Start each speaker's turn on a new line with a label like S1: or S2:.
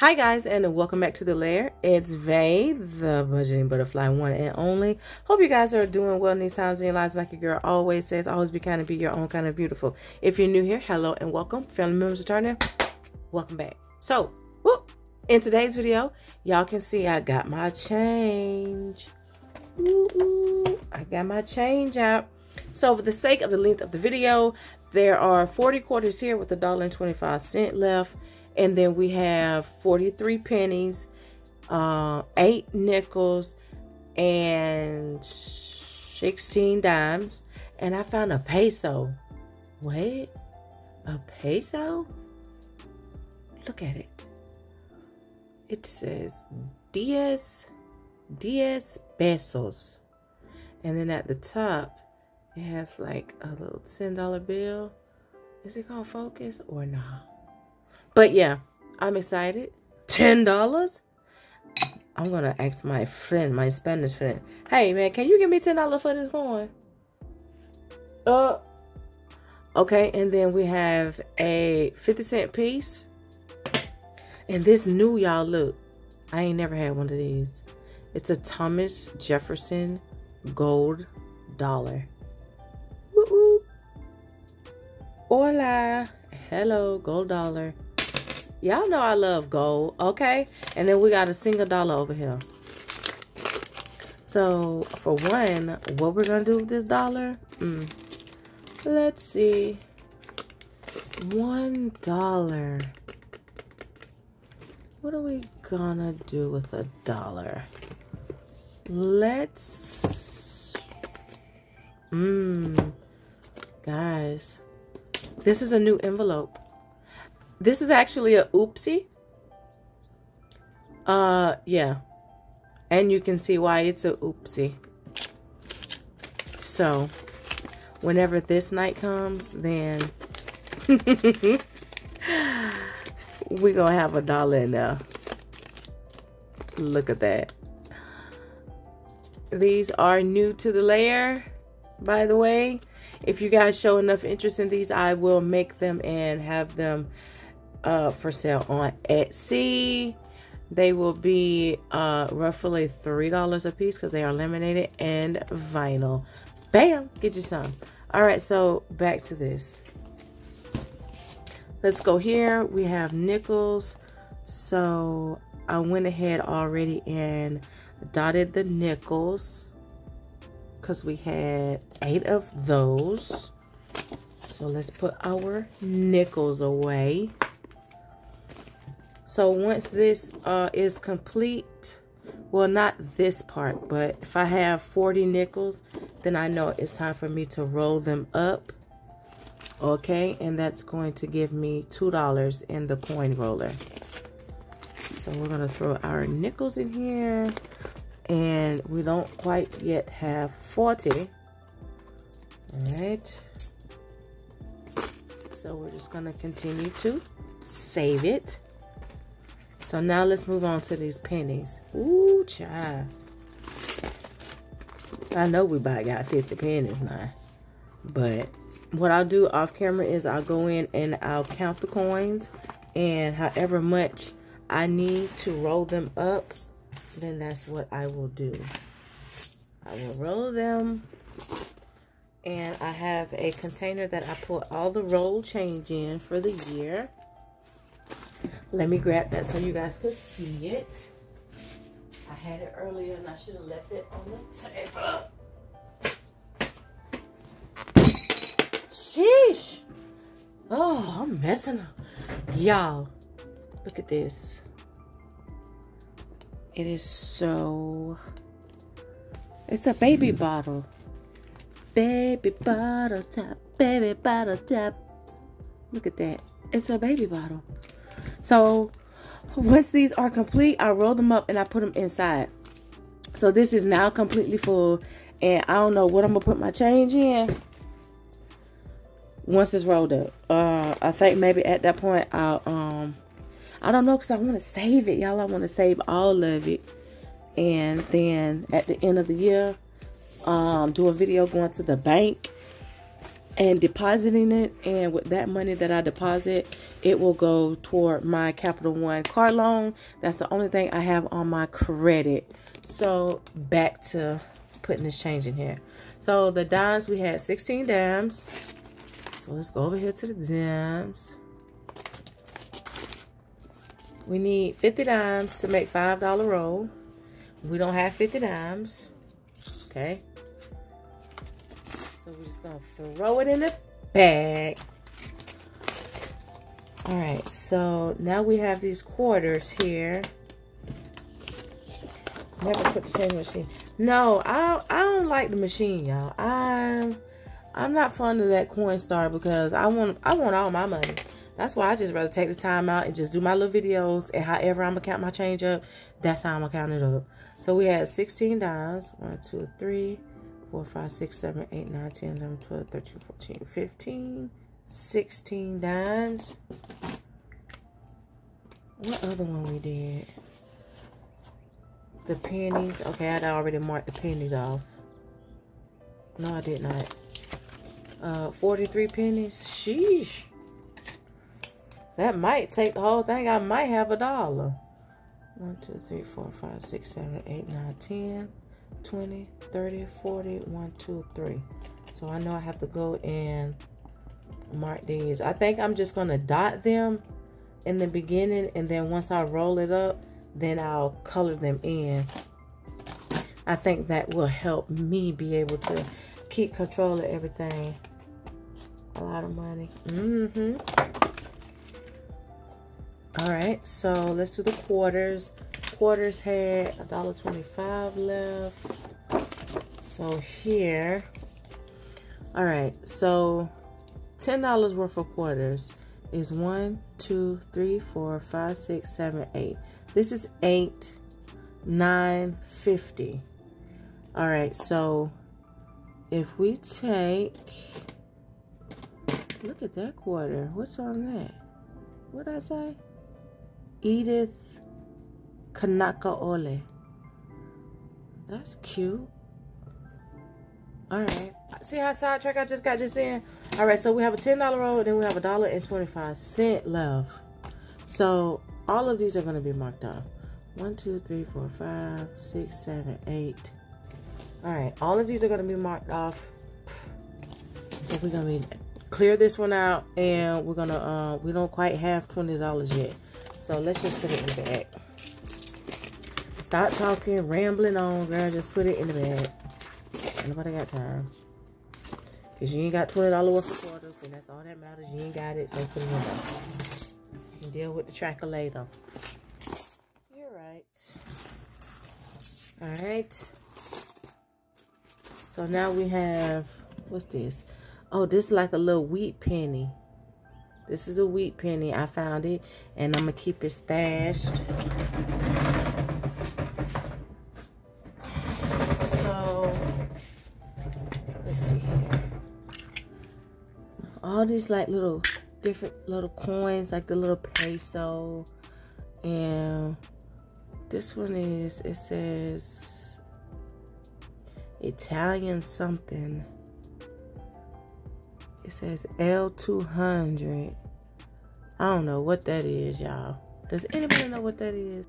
S1: Hi guys and welcome back to the lair. It's Vay, the budgeting butterfly one and only. Hope you guys are doing well in these times in your lives like your girl always says. Always be kind of be your own kind of beautiful. If you're new here, hello and welcome. Family members returning, welcome back. So, whoop, in today's video, y'all can see I got my change. Ooh, I got my change out. So for the sake of the length of the video, there are 40 quarters here with a dollar and 25 cent left and then we have 43 pennies, uh, 8 nickels, and 16 dimes. And I found a peso. Wait, a peso? Look at it. It says diez, diez pesos. And then at the top, it has like a little $10 bill. Is it called focus or not? But yeah, I'm excited. $10? I'm to ask my friend, my Spanish friend. Hey, man, can you give me $10 for this coin? Uh, okay, and then we have a 50 cent piece. And this new, y'all, look. I ain't never had one of these. It's a Thomas Jefferson gold dollar. Woo. Hola. Hello, gold dollar. Y'all know I love gold, okay? And then we got a single dollar over here. So, for one, what we're going to do with this dollar? Mm. Let's see. One dollar. What are we to do with a dollar? Let's... Mmm. Guys, this is a new envelope. This is actually a oopsie. Uh, yeah. And you can see why it's a oopsie. So, whenever this night comes, then we're going to have a dollar in there. Look at that. These are new to the layer, by the way. If you guys show enough interest in these, I will make them and have them uh, for sale on Etsy. They will be uh, roughly $3 a piece because they are laminated and vinyl. Bam! Get you some. All right, so back to this. Let's go here. We have nickels. So I went ahead already and dotted the nickels because we had eight of those. So let's put our nickels away. So once this uh, is complete, well, not this part, but if I have 40 nickels, then I know it's time for me to roll them up. Okay, and that's going to give me $2 in the coin roller. So we're going to throw our nickels in here. And we don't quite yet have 40. All right. So we're just going to continue to save it. So now let's move on to these pennies. Ooh, child. I know we about got 50 pennies now. But what I'll do off camera is I'll go in and I'll count the coins. And however much I need to roll them up, then that's what I will do. I will roll them. And I have a container that I put all the roll change in for the year. Let me grab that so you guys could see it. I had it earlier and I should have left it on the table. Sheesh. Oh, I'm messing up. Y'all, look at this. It is so... It's a baby bottle. Baby bottle top, baby bottle top. Look at that. It's a baby bottle. So once these are complete, I roll them up and I put them inside. So this is now completely full. And I don't know what I'm to put my change in once it's rolled up. Uh, I think maybe at that point I'll, um, I don't know because I want to save it. Y'all, I want to save all of it. And then at the end of the year, um, do a video going to the bank and depositing it and with that money that I deposit it will go toward my Capital One car loan. That's the only thing I have on my credit. So back to putting this change in here. So the dimes we had 16 dimes. So let's go over here to the dimes. We need 50 dimes to make $5 roll. We don't have 50 dimes okay so we're just gonna throw it in the bag. All right, so now we have these quarters here. Never put the change machine. No, I I don't like the machine, y'all. I'm I'm not fond of that Coinstar because I want I want all my money. That's why I just rather take the time out and just do my little videos and however I'm gonna count my change up, that's how I'm gonna count it up. So we had 16 dimes. One, two, three, 4, 5, 6, 7, 8, 9, 10, 11, 12, 13, 14, 15, 16 dimes. What other one we did? The pennies. Okay, I'd already marked the pennies off. No, I did not. Uh, 43 pennies. Sheesh. That might take the whole thing. I might have a dollar. 1, 2, 3, 4, 5, 6, 7, 8, 9, 10. 20, 30, 40, 1, 2, 3. So I know I have to go and mark these. I think I'm just going to dot them in the beginning and then once I roll it up, then I'll color them in. I think that will help me be able to keep control of everything. A lot of money. Mm-hmm. All right, so let's do the quarters quarters had a dollar twenty-five left. So here, all right, so $10 worth of quarters is one, two, three, four, five, six, seven, eight. This is eight, nine, fifty. All right, so if we take, look at that quarter. What's on that? What I say? Edith Kanaka'ole. That's cute. All right. See how sidetrack I just got just in? All right, so we have a $10 roll, then we have a dollar and 25 cent left. So all of these are going to be marked off. One, two, three, four, five, six, seven, eight. All right, all of these are going to be marked off. So we're going to clear this one out, and we're going to, uh, we don't quite have $20 yet. So let's just put it in the bag. Stop talking, rambling on, girl. Just put it in the bag. Nobody got time. Because you ain't got $20 worth of quarters, and that's all that matters. You ain't got it, so put it in. You can deal with the tracker later. You're right. All right. So now we have, what's this? Oh, this is like a little wheat penny. This is a wheat penny. I found it, and I'm going to keep it stashed. All these like little different little coins like the little peso. And this one is it says Italian something. It says L200 I don't know what that is y'all. Does anybody know what that is